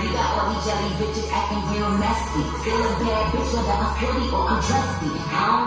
You got all these jelly bitches acting real messy. Still a bad bitch whether I'm pretty or I'm dressy. I don't